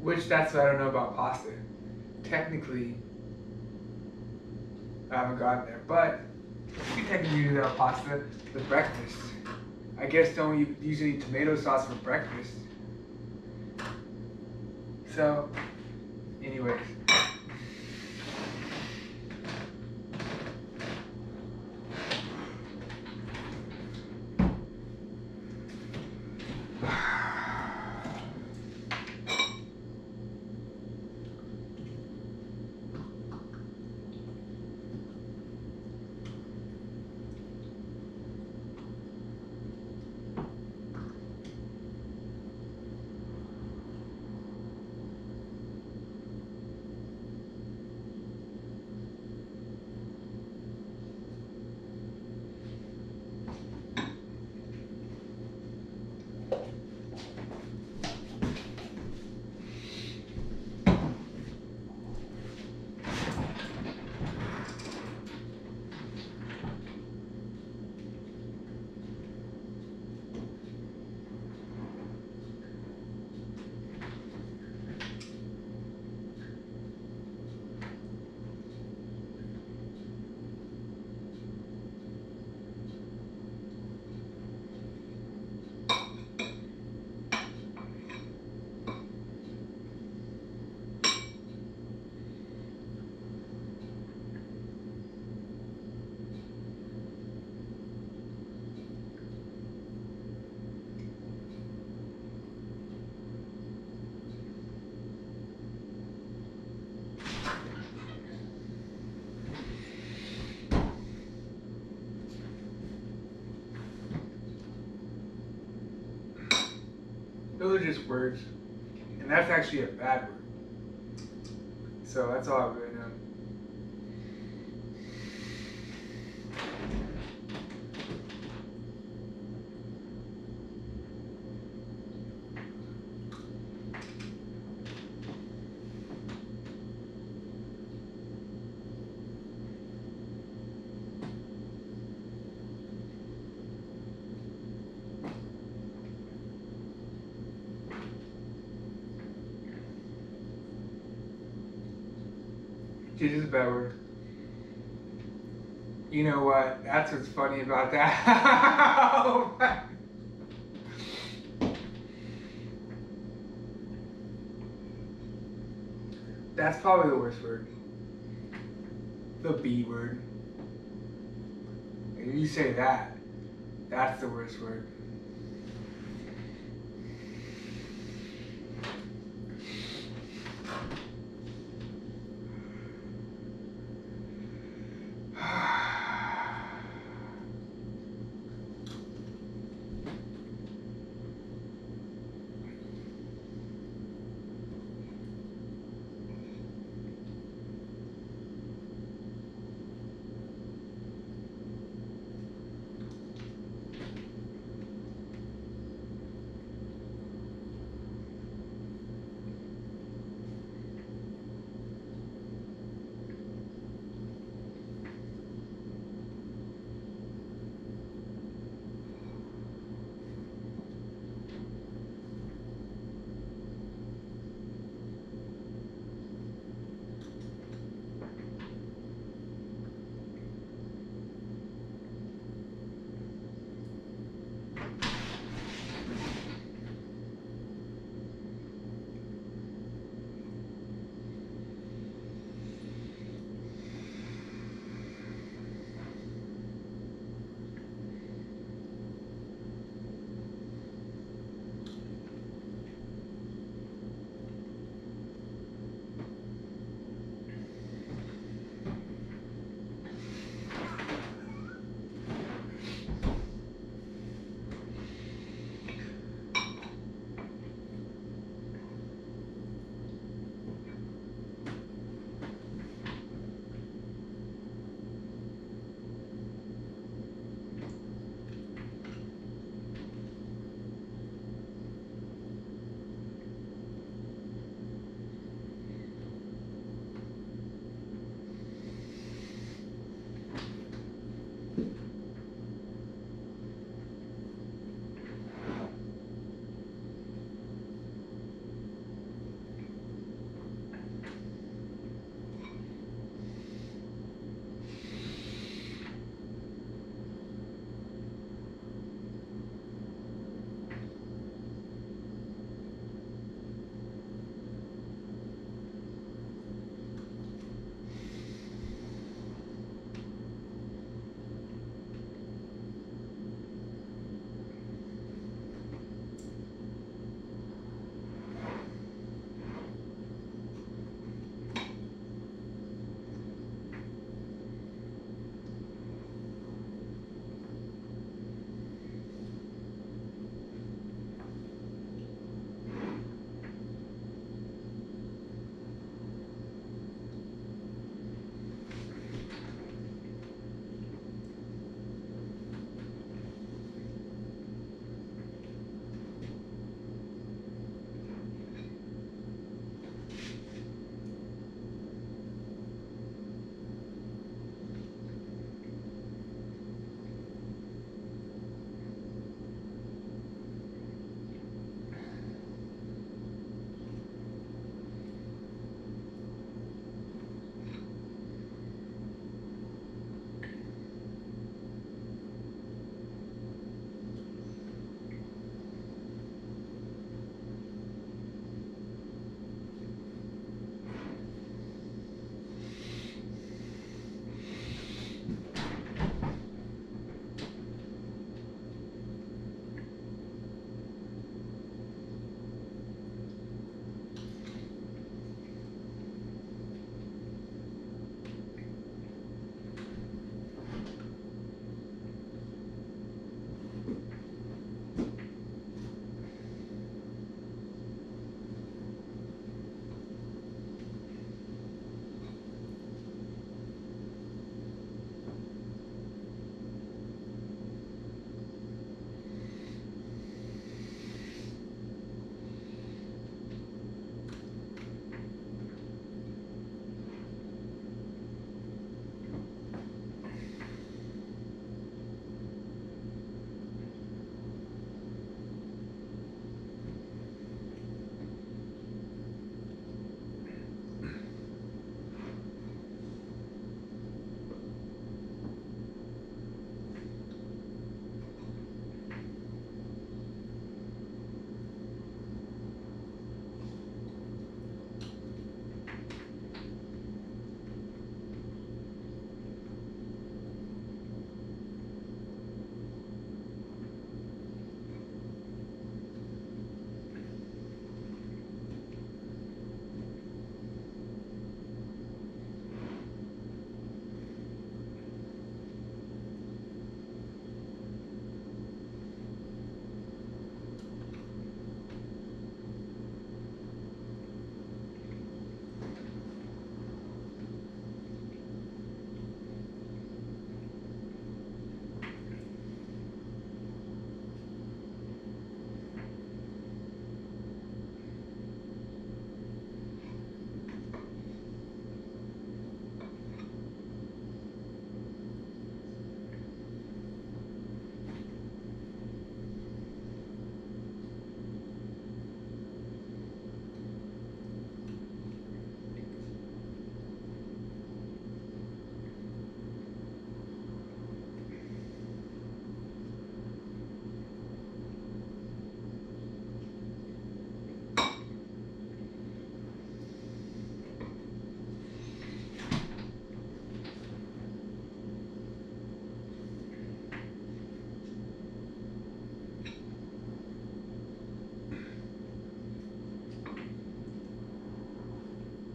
Which that's what I don't know about pasta. Technically, I haven't gotten there, but you can technically do that pasta for breakfast. I guess don't you usually tomato sauce for breakfast. So, anyways. Just words. And that's actually a bad word. So that's all Bad word. You know what? That's what's funny about that. That's probably the worst word. The B word. If you say that, that's the worst word.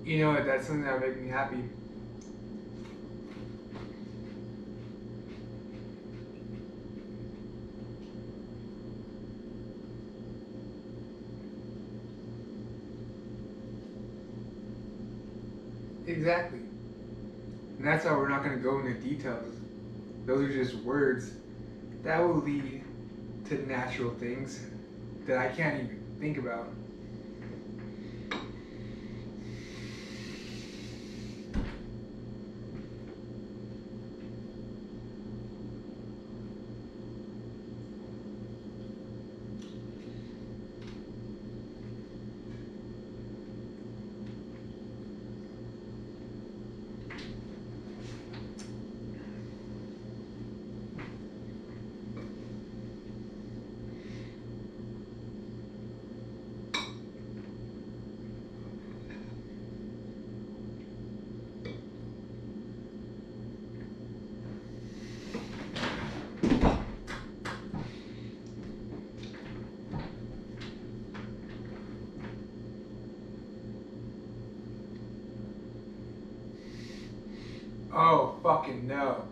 You know what? That's something that would make me happy. Exactly. And that's why we're not going to go into details. Those are just words that will lead to natural things that I can't even think about. fucking know.